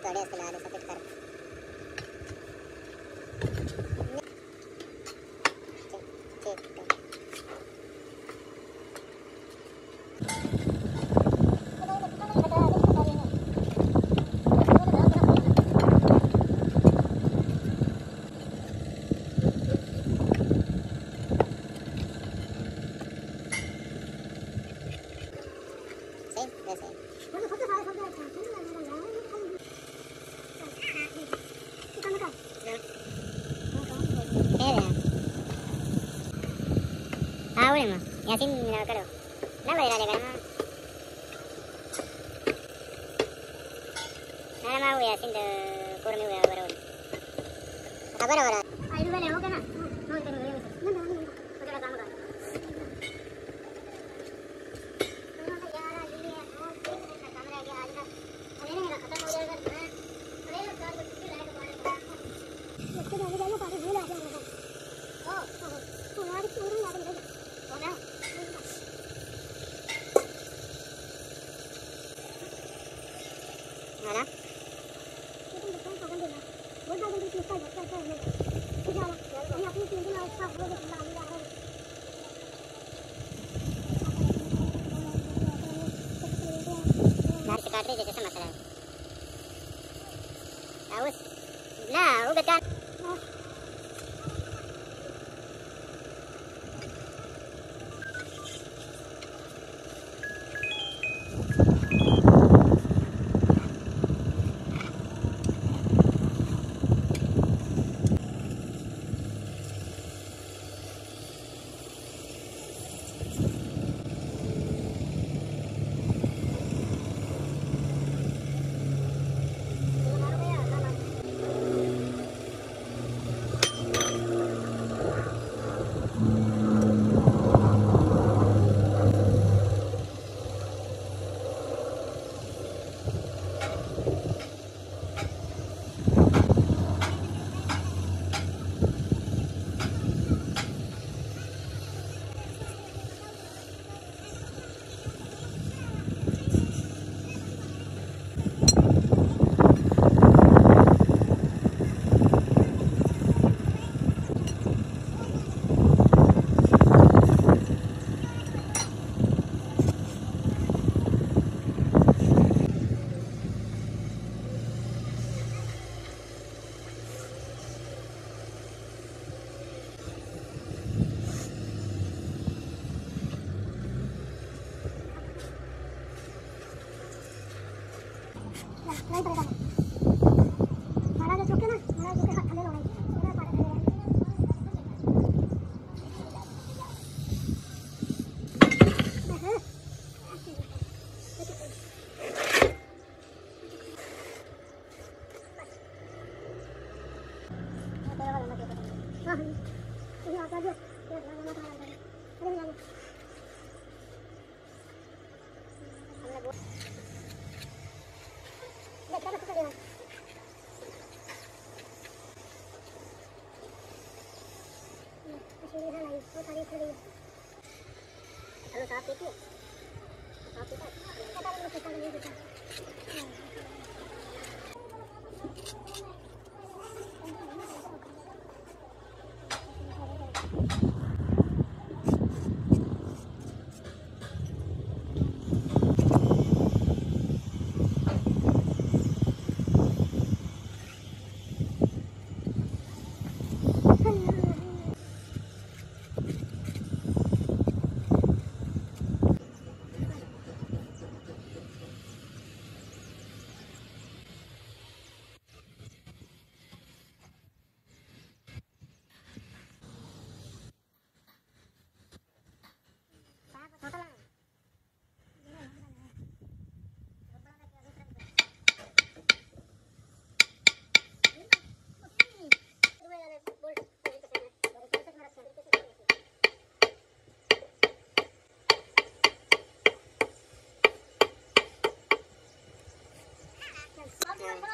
とレースの間休みなわかるわ。なんかでられかな。tarde desde 不要不要不要不要不要不要不要不要不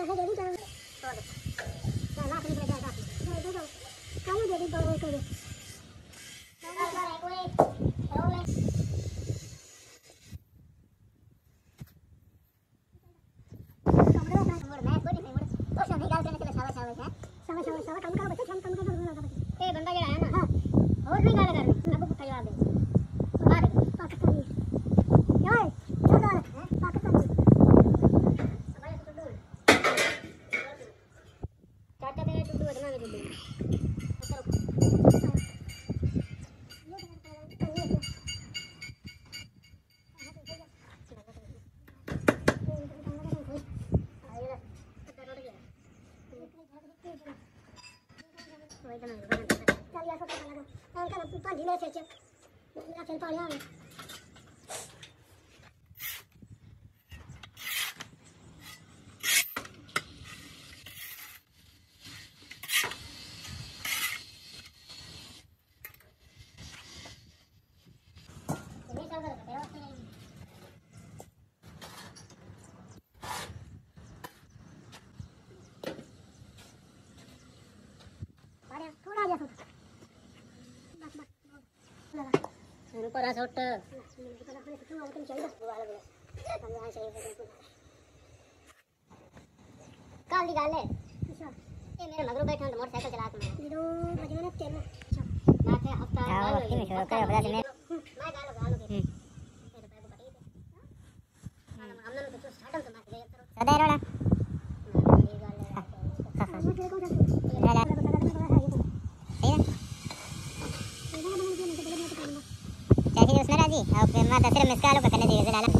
ಕಾಯಿ ಬೇರೆ ಕಾಯಿ ಕಾಯಿ ಬೇರೆ Vale, como lo. ಅನುಕೂಲ ಸೊಟ್ಟ काल निकाल ले ये मेरे मगरू बैठे हैं मोटरसाइकिल चला के मैं दो बजे ना तेल बात है हफ़्ता आओ वक्त में शुरू करो बता मैं मैं गालो गालो मेरे पैर को पकड़ ले हम हम ना तो स्टार्ट हम तो मार दे सदा रोड़ा una escala, que tenés que.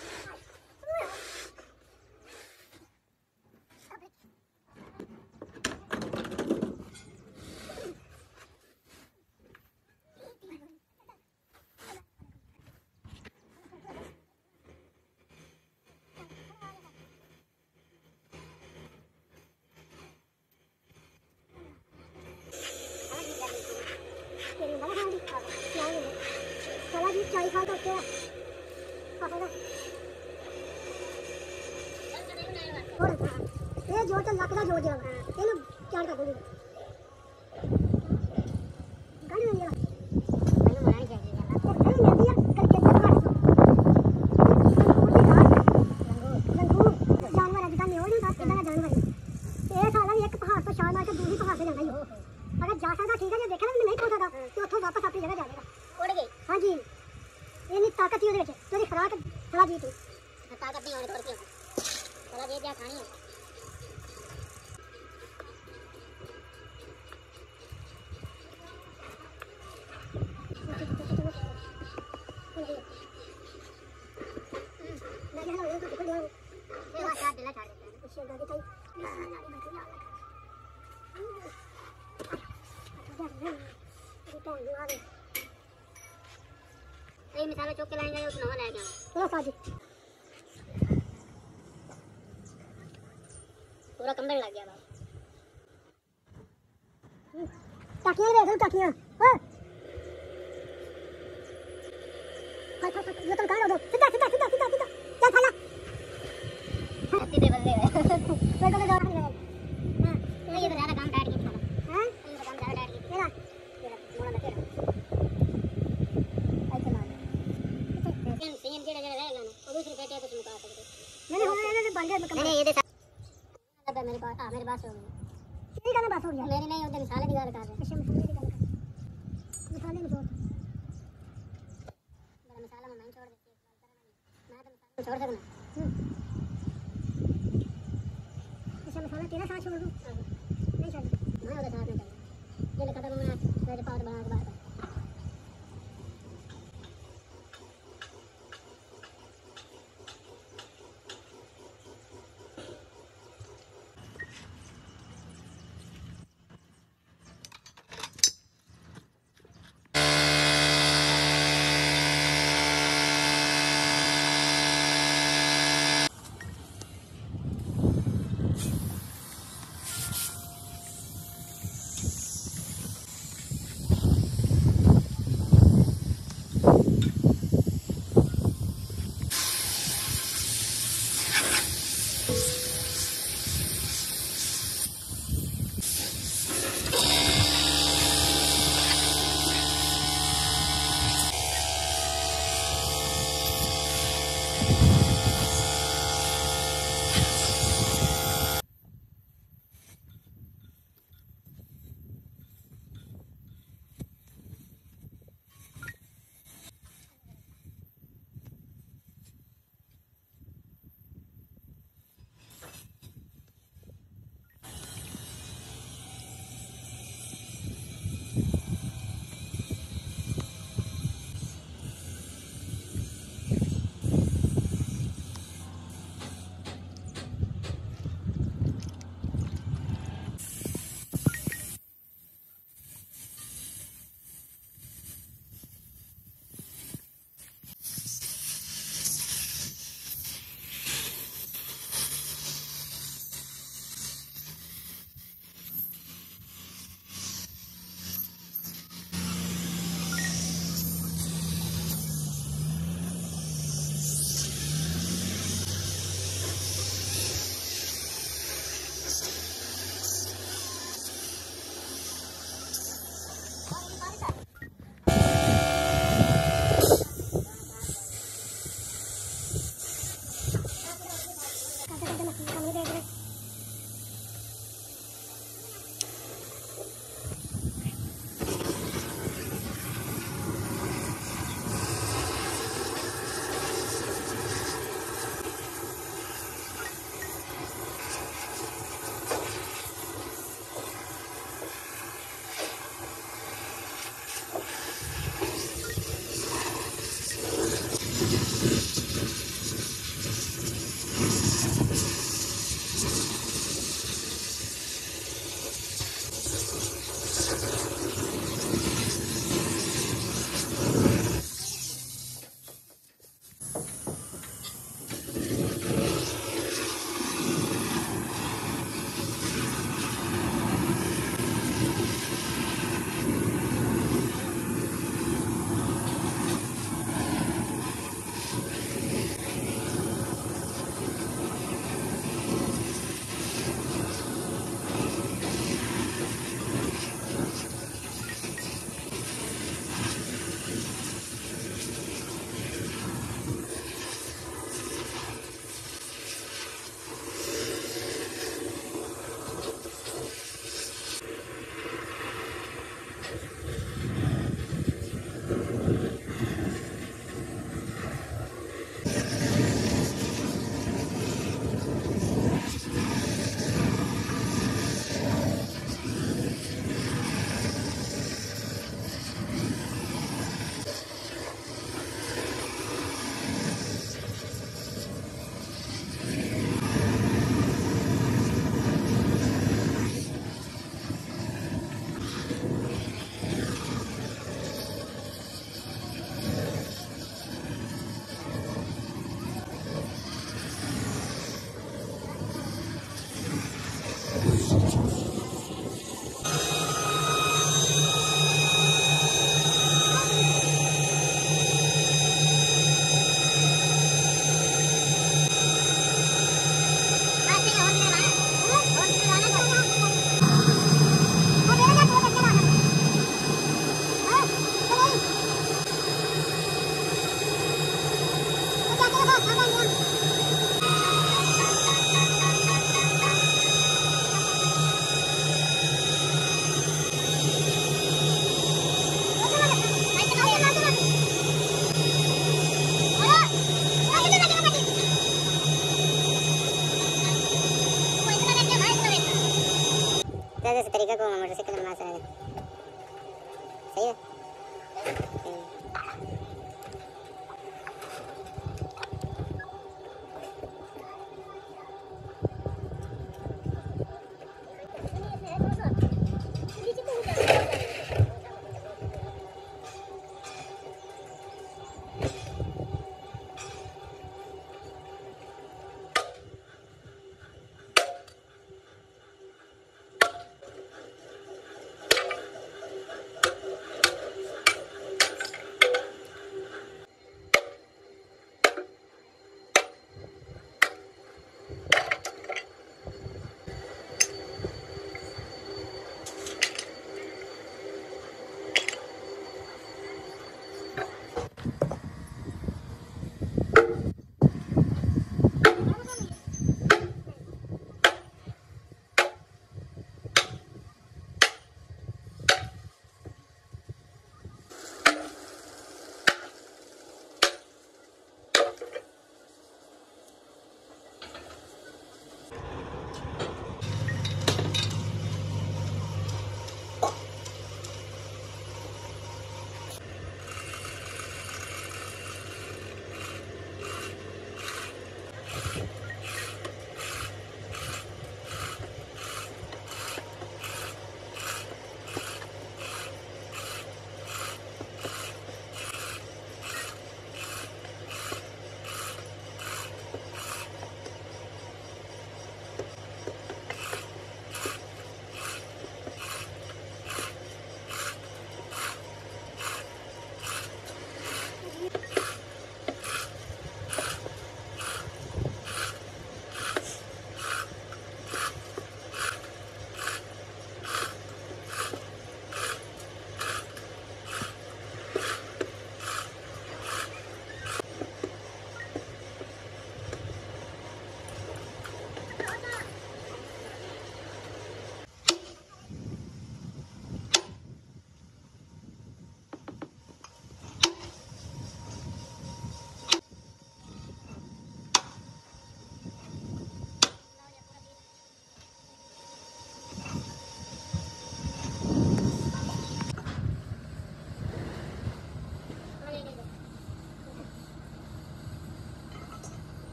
不上去我接了，人都站着看不住。चौक के लाएँगे उतना हो रहेगा पूरा साजी। पूरा कंबल लग गया भाई हम्म, टकिया रे इधर टकिया। ओ! फट फट फट ये तो कहाँ हो दो। सीधा सीधा सीधा सीधा सीधा। चल फला हत्ती दे बंदे। है मैं तो जा सकते हैं कुछ मुका सकते मैंने होने ना बंदे में मैंने ये देखा अब मेरे पास हाँ मेरे पास हो गया। तेरी गाना पास हो गया। मेरे नहीं उधर मिसालें दिखा रखा है। अच्छा मिसालें दिखा रखा है। मिसालें में छोड़ बड़ा मिसाला मैं छोड़ देती। हूँ मैं तो मिसालें छोड़ सकूँ? हम्म। अच्छा मिसाला तेरा साथ छोड़ दूँ? हाँ। नहीं छोड़ मैं उधर हाँ, साथ में चल ये कदम मैं तेरे पास बना के बात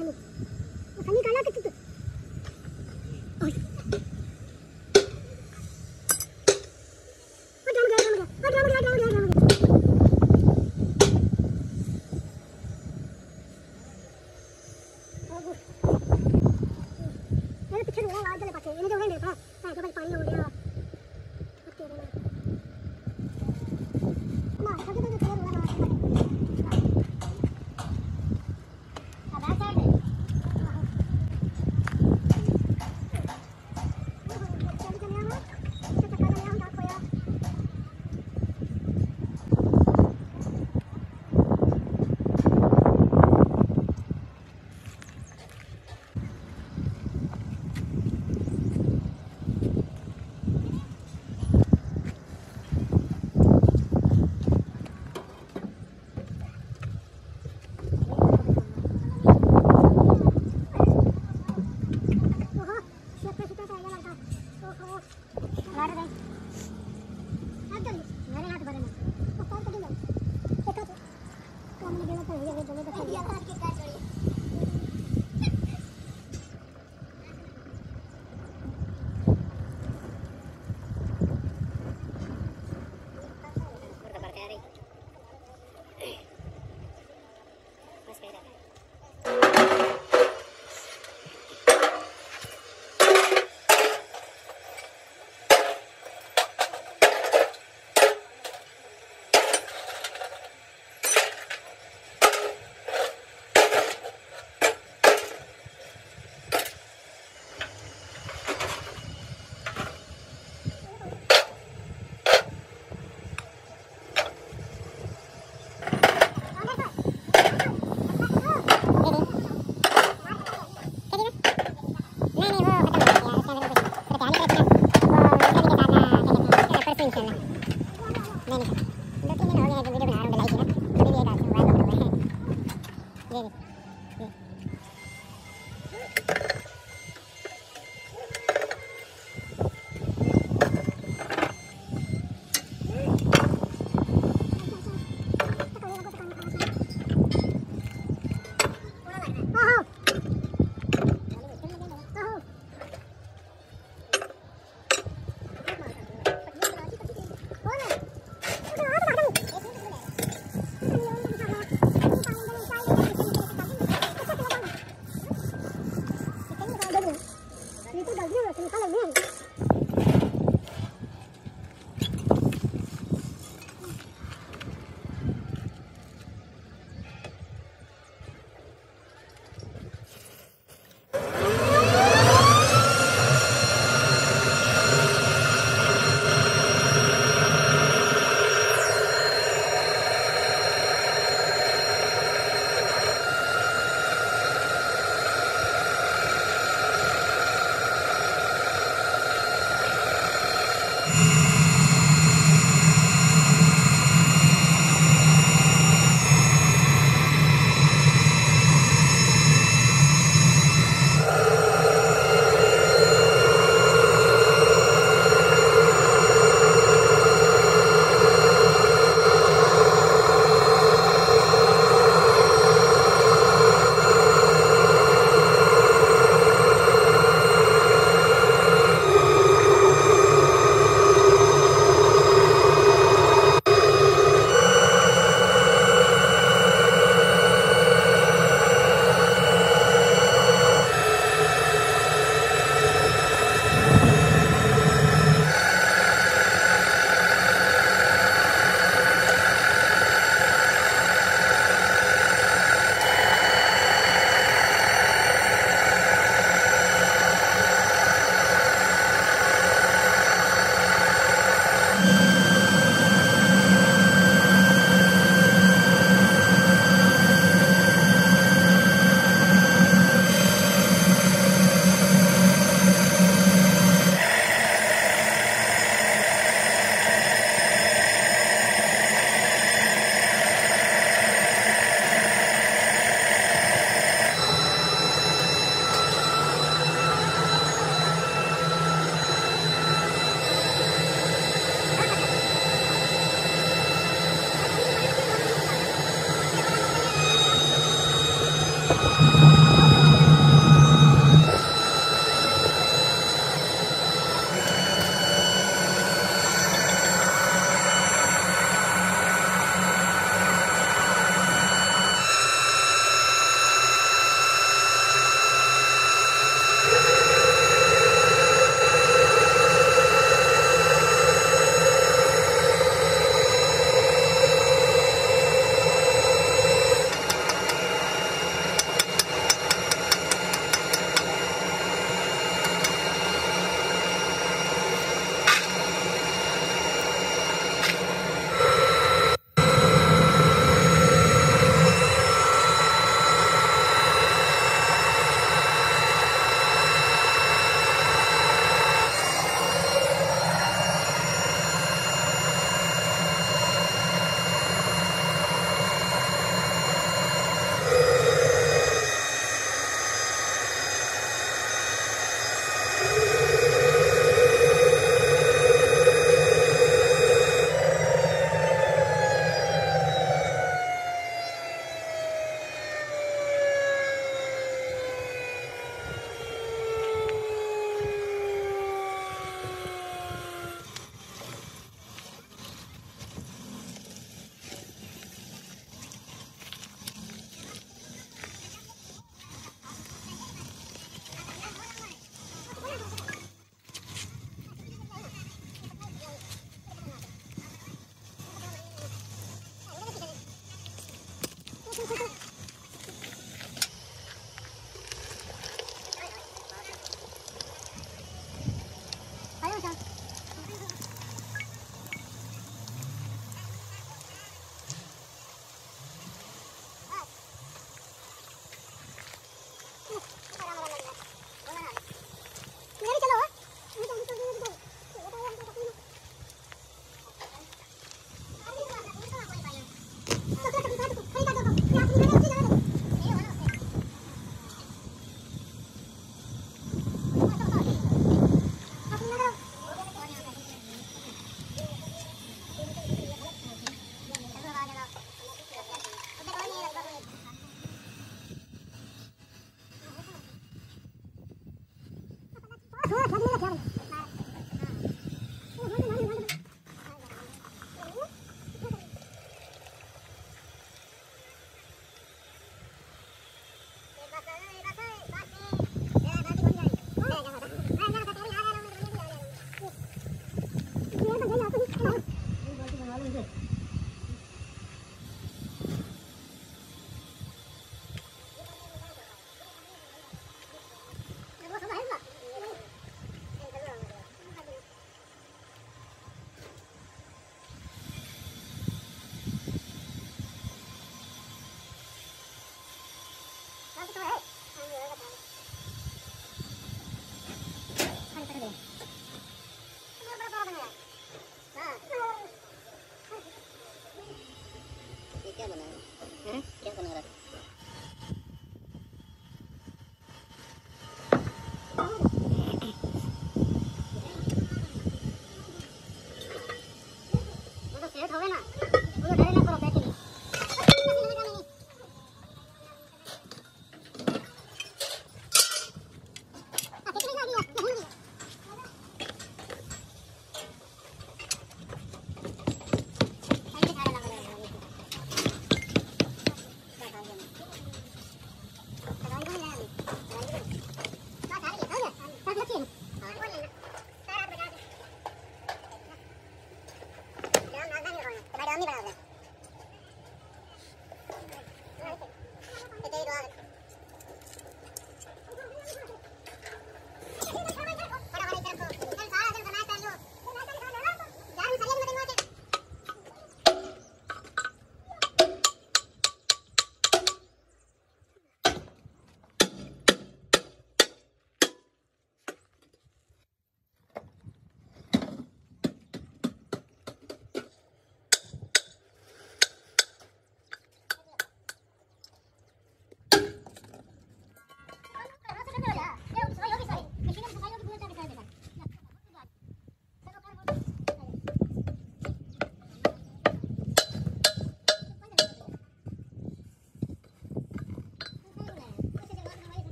Look, look.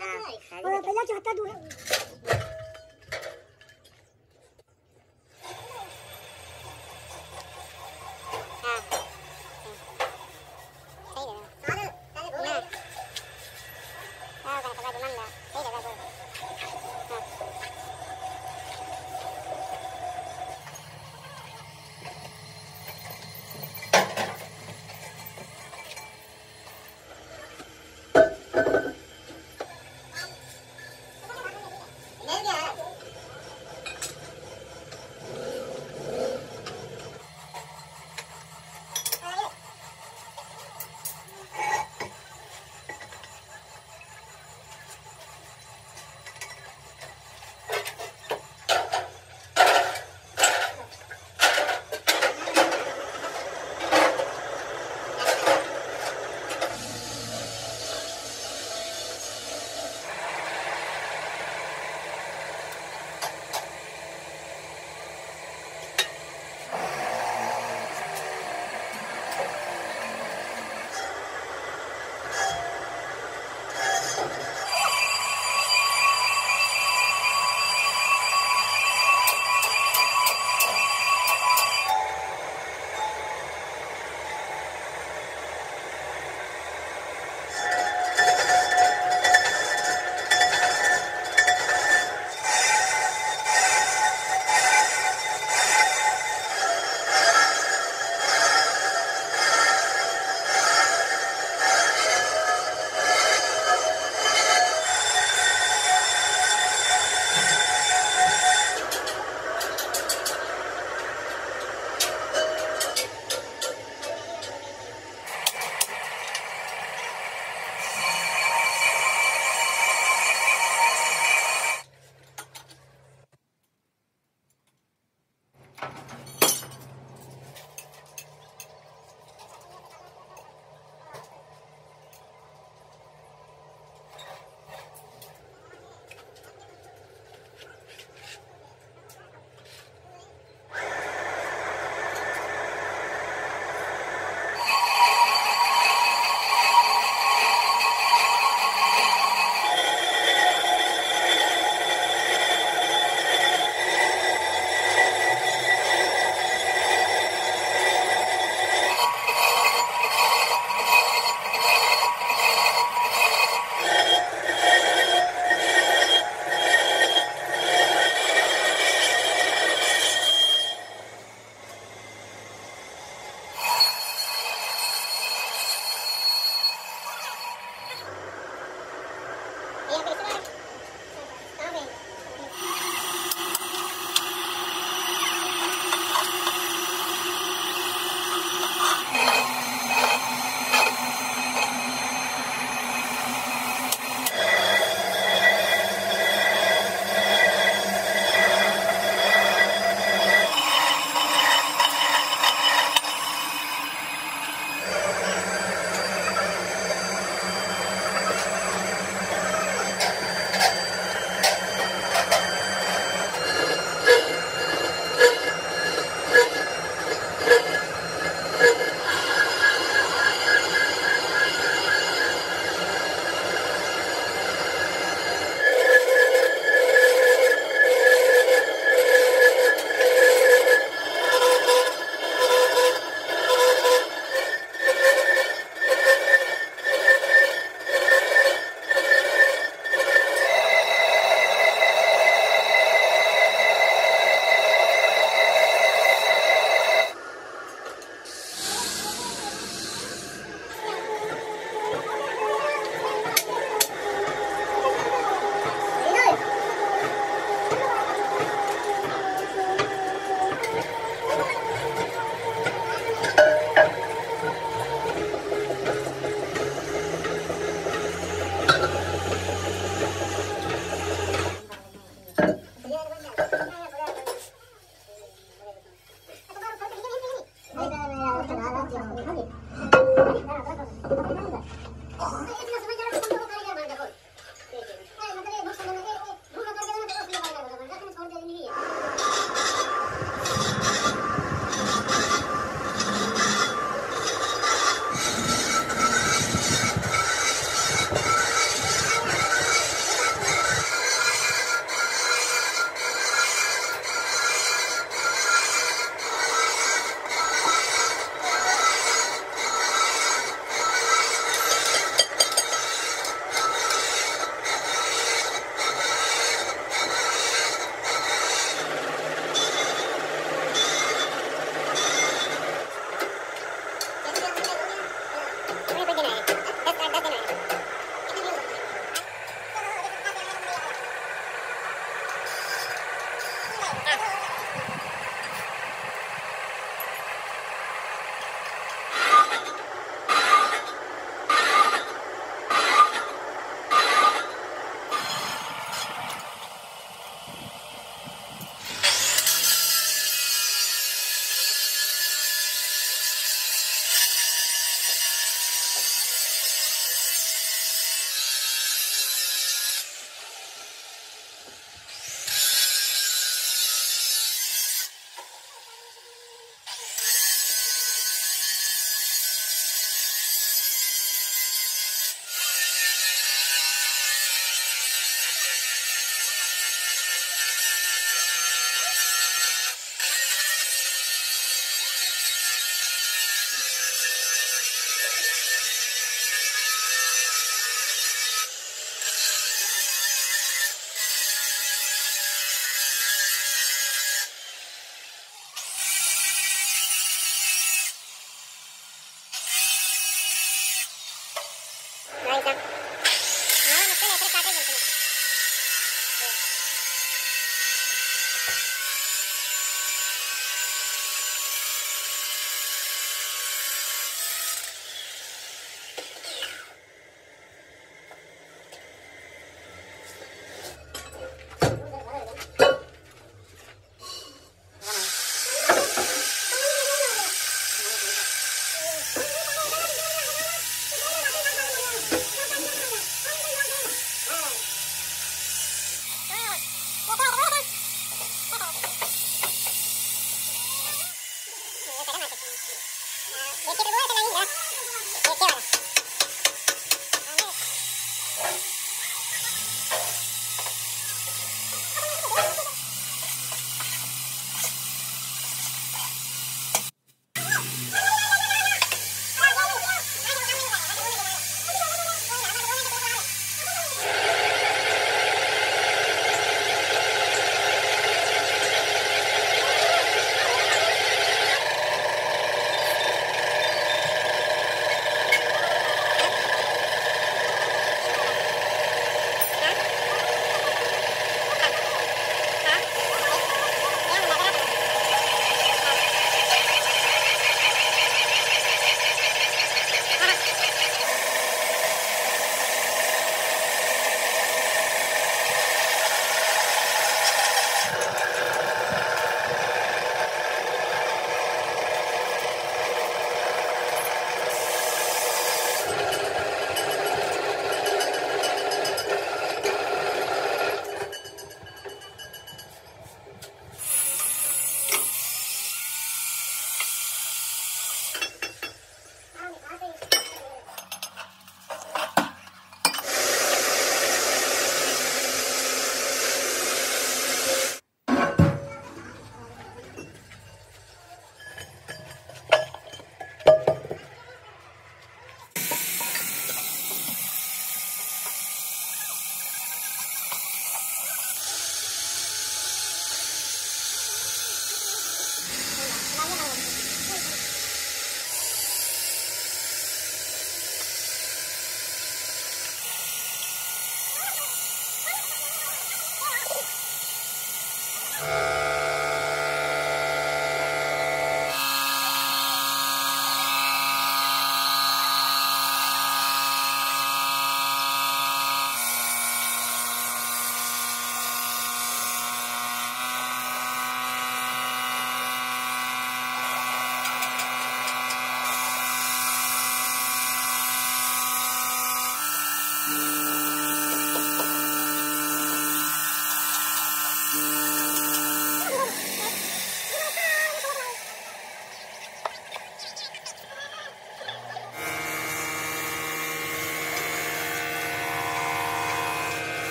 पहला चाहता दूर